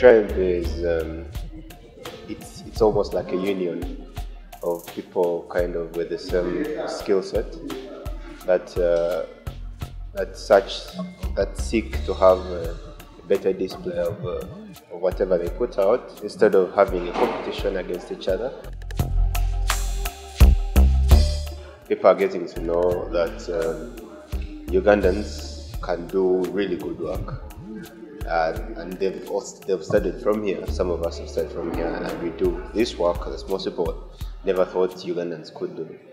Tribe is um, it's it's almost like a union of people kind of with the same skill set that uh, that such that seek to have a better display of, uh, of whatever they put out instead of having a competition against each other. People are getting to know that um, Ugandans can do really good work. Uh, and they've also, they've studied from here. Some of us have studied from here, and we do this work that most people never thought Ugandans could do. it.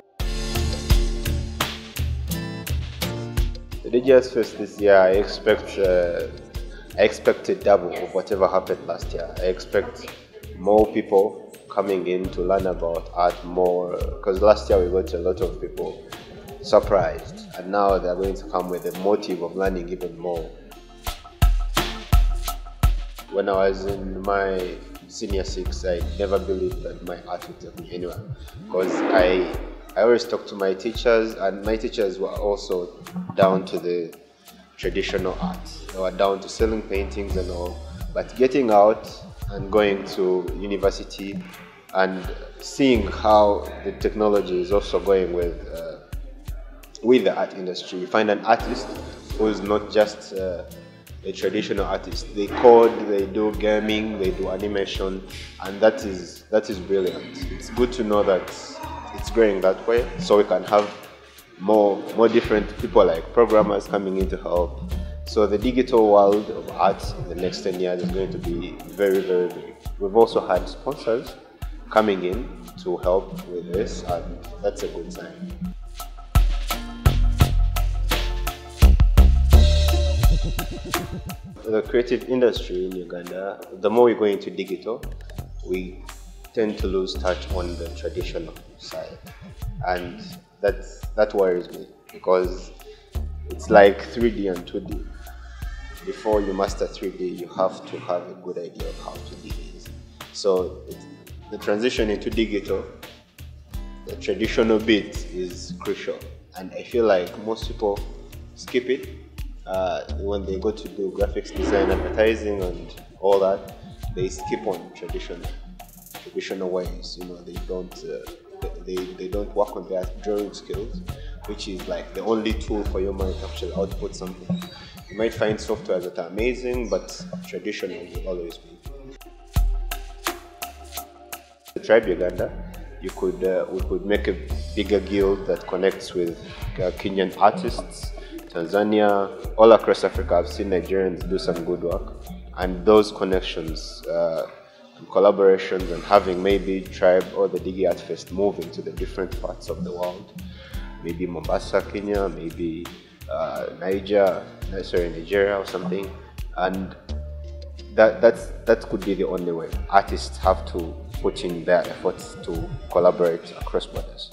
The Digiart Fest this year, I expect uh, I expect a double of whatever happened last year. I expect more people coming in to learn about art more because last year we got a lot of people surprised, and now they're going to come with a motive of learning even more when I was in my senior six, I never believed that my art would take me anywhere because I I always talked to my teachers, and my teachers were also down to the traditional art. They were down to selling paintings and all. But getting out and going to university and seeing how the technology is also going with uh, with the art industry, you find an artist who's not just uh, traditional artist. They code, they do gaming, they do animation, and that is that is brilliant. It's good to know that it's growing that way, so we can have more more different people like programmers coming in to help. So the digital world of art in the next 10 years is going to be very, very big. We've also had sponsors coming in to help with this, and that's a good sign. The creative industry in Uganda, the more we go into digital, we tend to lose touch on the traditional side. And that's, that worries me because it's like 3D and 2D. Before you master 3D, you have to have a good idea of how 2D is. So the transition into digital, the traditional bit is crucial. And I feel like most people skip it uh, when they go to do graphics design, advertising, and all that, they skip on traditional traditional ways. You know, they don't uh, they, they don't work on their drawing skills, which is like the only tool for your mind to actually output something. You might find software that are amazing, but traditional will always be. The tribe Uganda, you could uh, we could make a bigger guild that connects with uh, Kenyan artists Tanzania, all across Africa, I've seen Nigerians do some good work. And those connections, uh, and collaborations, and having maybe Tribe or the Digi Art Fest move into the different parts of the world, maybe Mombasa, Kenya, maybe uh, Niger, sorry, Nigeria or something, and that that's that could be the only way. Artists have to put in their efforts to collaborate across borders.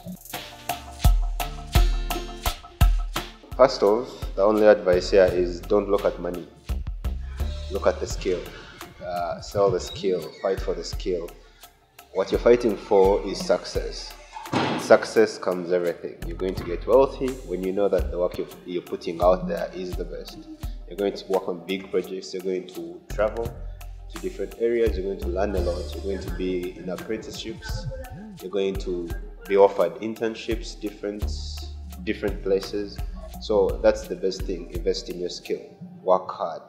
First off, the only advice here is don't look at money. Look at the skill. Uh, sell the skill. Fight for the skill. What you're fighting for is success. success comes everything. You're going to get wealthy when you know that the work you're, you're putting out there is the best. You're going to work on big projects. You're going to travel to different areas. You're going to learn a lot. You're going to be in apprenticeships. You're going to be offered internships, different different places. So that's the best thing. Invest in your skill. Work hard.